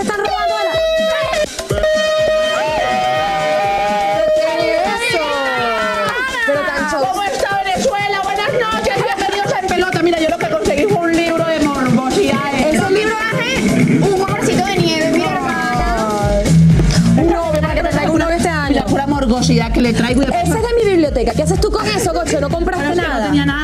están robando la... ¿Qué es eso? Pero tan choc- ¿Cómo está Venezuela? Buenas noches, bienvenidos a En Pelota. Mira, yo lo que conseguí fue un libro de morbosidades. Es un libro de un gorrocito de nieve, mira, hermana. Un novio que te traiga un novio este año. La pura morbosidad que le traigo. Esa es de mi biblioteca. ¿Qué haces tú con eso, coche? No compraste nada. tenía nada.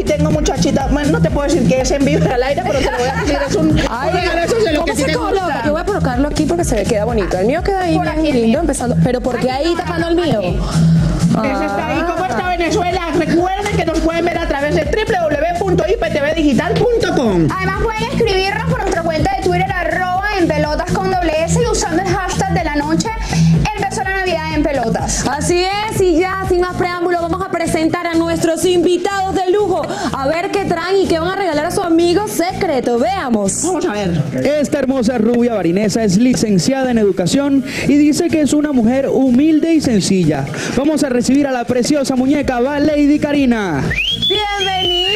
Aquí tengo muchachita. Bueno, no te puedo decir que es en vivo al aire, pero te lo voy a decir. Es un. Ay, un regalo, de lo que ¿cómo sí se te gusta. Yo voy a colocarlo aquí porque se ve queda bonito. El mío queda ahí Por bien aquí, lindo, empezando. Pero ¿por qué ahí tapando el mío? Ese está ahí. ¿Cómo está Venezuela? Recuerden que nos pueden ver a través de www.iptvdigital.com. Además pueden escribirnos por nuestra cuenta de Twitter arroba en pelotas con doble S y usando el hashtag de la noche empezó la Navidad en pelotas. Así es, y ya sin más preámbulo vamos a presentar a nuestros invitados qué van a regalar a su amigo secreto. Veamos. Vamos a ver. Esta hermosa rubia barinesa es licenciada en educación y dice que es una mujer humilde y sencilla. Vamos a recibir a la preciosa muñeca Va Lady Karina. ¡Bienvenida!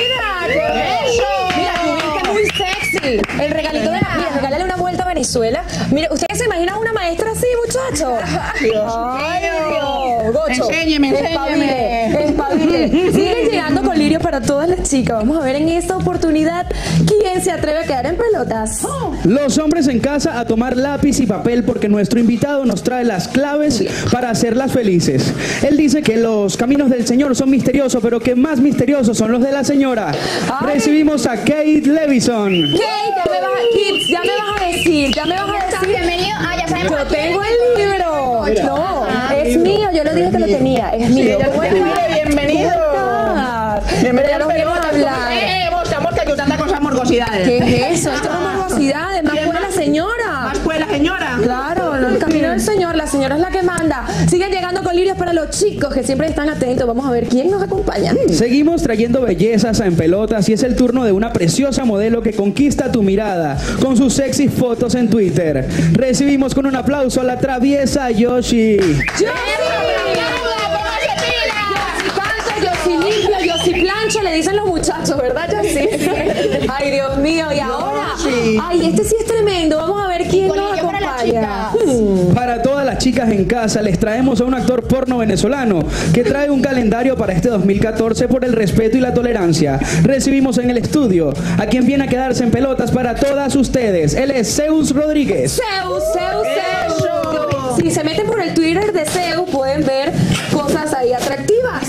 ¡Qué bello! Mira, tu que muy sexy. El regalito de la... Mira, regálale una vuelta a Venezuela. Mira, ¿ustedes se imaginan una maestra así, muchachos? ¡Ay, Dios! Gocho, Enséñeme, enséñeme. espabile. Siguen llegando con lirios para todas las chicas. Vamos a ver en esta oportunidad quién se atreve a quedar en pelotas. Los hombres en casa a tomar lápiz y papel porque nuestro invitado nos trae las claves para hacerlas felices. Él dice que los caminos del Señor son misteriosos, pero que más misteriosos son los de la señora. Ay. Recibimos a Kate Levison. Kate, ya me vas a, Kids, ya me vas a decir, ya me vas a decir. Bienvenido. Ah, ya sabemos. Yo tengo el libro. No, es mío. Yo le dije que lo tenía. Es mío. ya lo ¿Cómo tiene. estás? Bienvenido. Bienvenido Ya nos vamos a hablar. Eh, hemos, estamos que ayudando con esas morbosidades. ¿Qué es eso? Esto es una morbosidad. Más ¿Quién buena más? señora. Más pues la señora. Claro, el camino del Señor, la señora es la que manda. Siguen llegando con lirios para los chicos que siempre están atentos. Vamos a ver quién nos acompaña. Seguimos trayendo bellezas en pelotas y es el turno de una preciosa modelo que conquista tu mirada con sus sexy fotos en Twitter. Recibimos con un aplauso a la traviesa Yoshi. ¡Yo le dicen los muchachos, ¿verdad? Sí. Ay, Dios mío, y ahora. sí. Ay, este sí es tremendo. Vamos a ver quién nos para acompaña. chicas. Para todas las chicas en casa les traemos a un actor porno venezolano que trae un calendario para este 2014 por el respeto y la tolerancia. Recibimos en el estudio a quien viene a quedarse en pelotas para todas ustedes. Él es Zeus Rodríguez. Zeus, Zeus, Zeus. Si se meten por el Twitter de Zeus, pueden ver cosas ahí atractivas.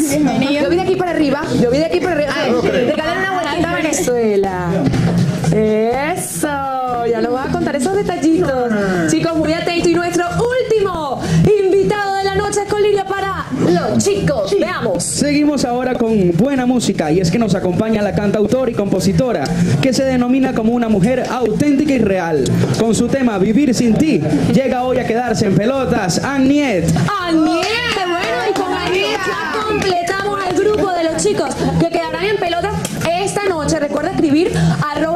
Ahora con buena música y es que nos acompaña la cantautora y compositora que se denomina como una mujer auténtica y real. Con su tema Vivir sin ti, llega hoy a quedarse en pelotas Agniet. Aniel, bueno, y con Aniel ya completamos el grupo de los chicos que quedarán en pelotas esta noche. Recuerda escribir arroba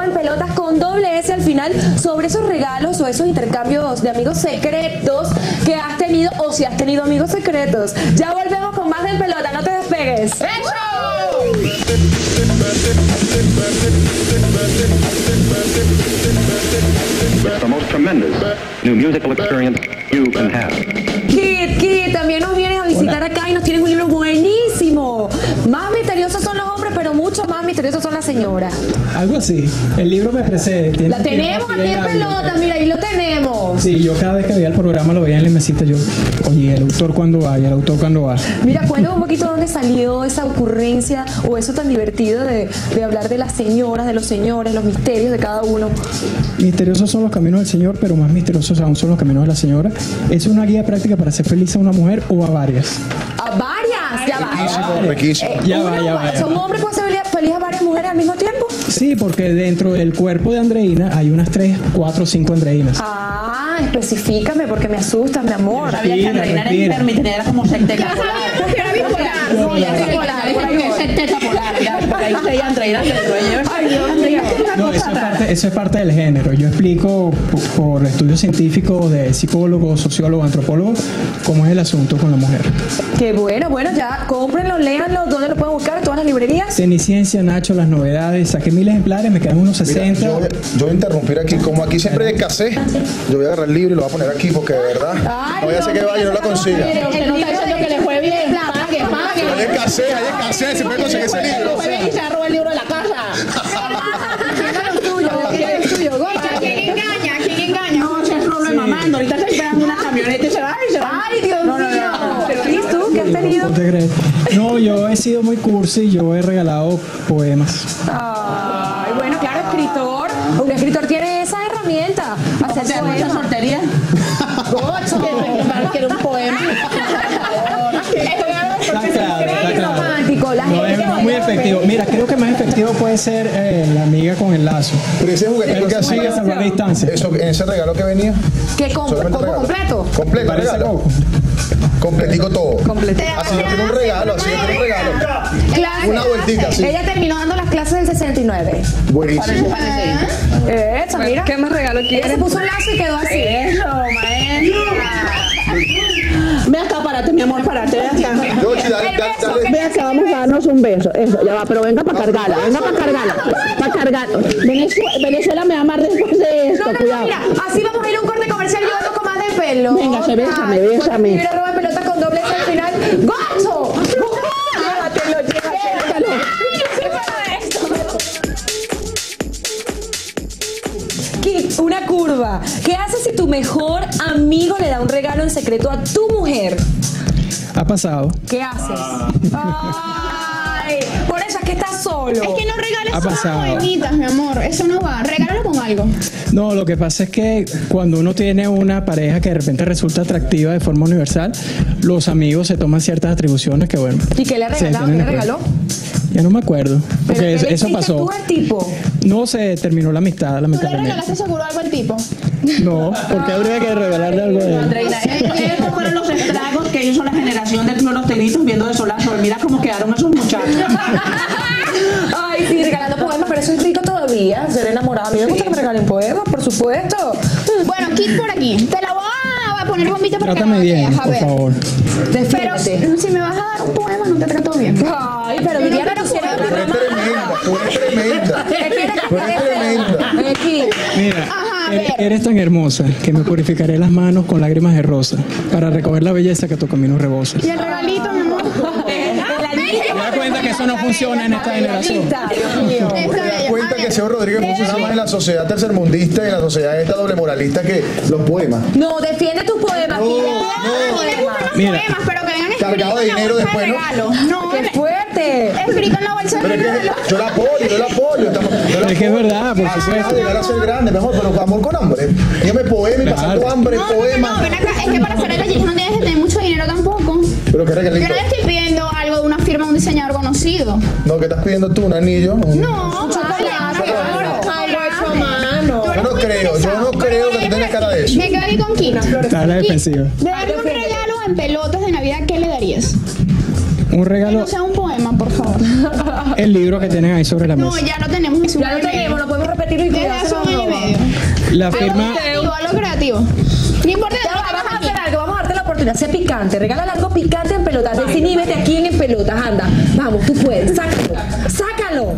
sobre esos regalos o esos intercambios de amigos secretos que has tenido o si has tenido amigos secretos. Ya volvemos con más de en pelota, no te despegues. It's the most tremendous new musical experience you can have. Algo así. El libro me precede. tiene- La tenemos aquí en pelota, mira, ahí lo tenemos. Sí, yo cada vez que veía el programa lo veía en la mesita yo, oye, el autor cuando va, y el autor cuando va. Mira, cuéntame un poquito dónde salió esa ocurrencia o eso tan divertido de, de hablar de las señoras, de los señores, los misterios de cada uno. Misteriosos son los caminos del Señor, pero más misteriosos aún son los caminos de la señora. Es una guía práctica para hacer feliz a una mujer o a varias. Varias, ya va. Riquísimo. Ya Una- va, ya va, ya va. ¿Un hombre puede hacer feliz- a varias mujeres al mismo tiempo? Sí, porque dentro del cuerpo de Andreina hay unas 3, 4, 5 Andreinas. Ah, especifícame porque me asustas, mi amor. Sabía que Respira, Andreina era intermitente, era como secteta polar. Era bipolar. No, ya sé polar, por ahí es secteta polar. Ya, por ahí se Andreina se dueño. Ay, Dios mío. No, eso es, parte, eso es parte del género. Yo explico por, por estudios científicos de psicólogos, sociólogos, antropólogos, cómo es el asunto con la mujer. Qué bueno, bueno, ya cómprenlo, léanlo, ¿dónde lo pueden buscar? ¿En todas las librerías? Ceniciencia, Nacho, las novedades, saqué mil ejemplares, me quedan unos Mira, 60. yo, yo voy a interrumpir aquí, como aquí siempre hay escasez, yo voy a agarrar el libro y lo voy a poner aquí porque de verdad no voy a hacer que vaya y no la consiga. Usted no está diciendo que le fue bien. Pague, pague. Hay escasez, hay escasez, se puede conseguir ese libro. Le fue bien y se robó el libro de la casa. tuyo, ¿quién es tuyo? Gocha. ¿Quién engaña? ¿Quién engaña? No, ese es problema, mamando. Ahorita crees? No, yo he sido muy cursi, yo he regalado poemas. Ay, bueno, claro, escritor. Un escritor tiene esa herramienta. Hacer ¿Te mucha poemas. soltería? Quiero un poema. Está claro, está Qué claro. romántico. La No, gente es muy efectivo. Mira, creo que más efectivo puede ser eh, la amiga con el lazo. Pero ese juguetico que hacía, salvar distancia. eso, en ese regalo que venía, regalo. completo. Completo, Parece regalo. poco. Completico todo. Completo. Así yo quiero un regalo, así yo quiero un regalo. Claro. Una vueltica así. Ella terminó dando las clases del 69. Buenísimo. Eso, mira. ¿Qué más regalo Ella quieres? se puso un lazo y quedó así. Eso, maestra. Ven acá, párate, mi amor, párate. Ven acá. Ven acá, vamos a darnos un beso. Eso, ya va, pero venga para cargarla, venga para cargarla. Para cargarla. Venezuela, Venezuela me va a amar después de esto, No, no, no, mira, así vamos a ir a un corte comercial yo toco más de pelo. Venga, se bésame, bésame. Mira, roba pelota con doble al final. ¡Gozo! Llévatelo, llévatelo. Kit, una curva. ¿Qué haces si tu mejor amigo le da un regalo en secreto a tu mujer? Ha pasado. ¿Qué haces? Por eso es que estás solo. Es que no regales Ha solo pasado. mi amor. Eso no va. Regálalo con algo. No, lo que pasa es que cuando uno tiene una pareja que de repente resulta atractiva de forma universal, los amigos se toman ciertas atribuciones que bueno. ¿Y qué le se regaló? ¿Qué le de acuerdo. regaló? Ya no me acuerdo. Porque ¿Pero eso, qué le eso hiciste pasó. tú al tipo? No se terminó la amistad, ¿Tú le lamentablemente. regalaste seguro algo al tipo? No, porque habría que revelarle algo de él. Andreina, estos fueron los estragos que hizo la generación de los tenitos viendo de sol a sol. Mira cómo quedaron esos muchachos. Ay, sí, regalando poemas, pero eso es rico todavía, ser enamorada. A mí me gusta que me regalen poemas, por supuesto. Bueno, Kit por aquí. Te la voy a poner bombita para que Trátame bien, por favor. Pero si me vas a dar un poema, no te trato bien. Ay, pero no Viviana, eres tremenda, tú eres tremenda. ¿Qué quieres que Tú eres te tremenda. Mira, a eres, tan hermosa que me purificaré las manos con lágrimas de rosa para recoger la belleza que tu camino rebosa. Y el regalito, mi. ¿Te das cuenta que eso no funciona en esta generación? Dios mío. Esta ¿Te das cuenta que. Seo Rodríguez funciona más en la sociedad tercermundista y en la sociedad esta doble moralista que los poemas? No, defiende tus poemas. No, los Mira. poemas, pero que vengan Cargado de dinero después, ¿no? regalo. No, ¡Qué fuerte! escrito en la bolsa de regalo. que yo la apoyo, yo la apoyo. Yo Es que es verdad, por supuesto. llegar a ser grande, mejor, pero amor con hambre. Dígame poema y pasando hambre, No, no, no, poema. no, ven acá. Es que para hacer el no tienes que tener mucho dinero tampoco. Pero qué Yo regalito. no le estoy diseñador conocido. No, ¿qué estás pidiendo tú? ¿Un anillo? Un- No. Yo no creo, yo no creo que tú tengas cara de eso. Me quedo aquí con Kit. Está a la defensiva. De darle un regalo en pelotas de Navidad, ¿qué le darías? Un Que regalo, no sea un poema, por favor. el libro que tienen ahí sobre la No, mesa. ya lo tenemos. es un Ya lo tenemos, lo podemos repetir y Desde cuidado, hace se un nos año y roba. medio. La Algo firma, creativo, algo creativo. No importa vamos a darte la oportunidad. Sé picante, regala algo picante en pelotas. Desinhíbete aquí en, en pelotas, anda. Vamos, tú puedes, sácalo. Sácalo.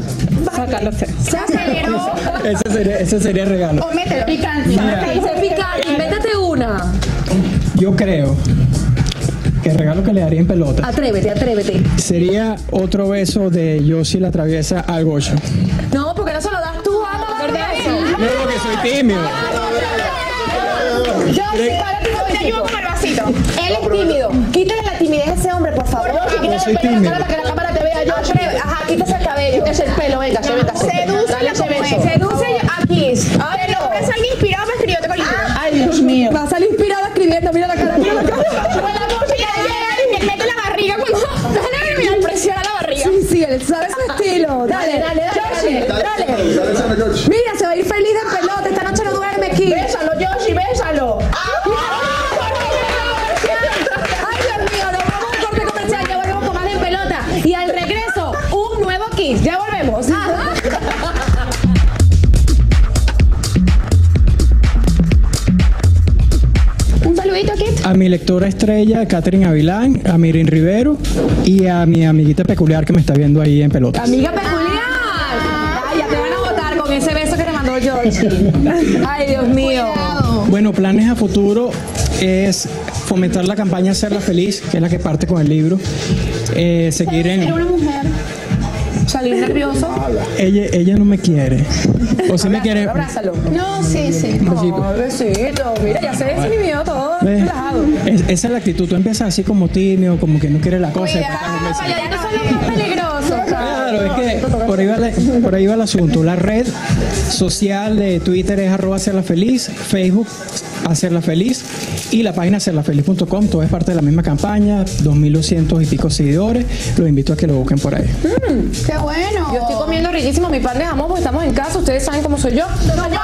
Sácalo. Se aceleró. ese sería, ese sería el regalo. O mételo picante. Mira. Sé picante, invéntate una. Yo creo que el regalo que le daría en pelota Atrévete, atrévete. sería otro beso de Yossi la traviesa al gocho. No, porque no se lo das tú, eso. No, que soy tímido. Yo sí, para el vasito. Él es tímido. Quítale la timidez a ese hombre, por favor. Quítale soy el tímido. para que la cámara te vea. Yo Ajá, quítese el cabello. Quítese el pelo, venga, se como es. Seduce aquí. Lo ofrece alguien inspirado para escribirte con. Ay, Dios mío. Va a salir inspirada escribiendo, mira la cara, mira la cara. Mete la barriga cuando. Dale, presiona la barriga. Sí, sí, él sabe su estilo. Dale, dale, dale. Dale, dale. Mira, se A mi lectora estrella, Catherine Avilán, a Mirin Rivero y a mi amiguita peculiar que me está viendo ahí en pelotas. Amiga peculiar. Ay, ya te van a votar con ese beso que te mandó George. Ay, Dios mío. Bueno, planes a futuro es fomentar la campaña Hacerla Feliz, que es la que parte con el libro. Eh, seguir Era en... una mujer. Salir nervioso. Ella, ella no me quiere. O si me quiere. Abrázalo. No, sí, sí. Ay, besito. Mira, ya se desinhibió todo. Es- esa es la actitud. Tú empiezas así como tímido, como que no quieres la cosa. y Cuidado, un beso. Ya no Claro, es que por ahí, va la- por ahí va el asunto. La red social de Twitter es arroba hacerla feliz, Facebook hacerla feliz y la página hacerlafeliz.com. Todo es parte de la misma campaña, 2.200 y pico seguidores. Los invito a que lo busquen por ahí. Qué bueno. Yo estoy comiendo riquísimo mi pan de jamón porque estamos en casa. Ustedes saben cómo soy yo. Vámonos,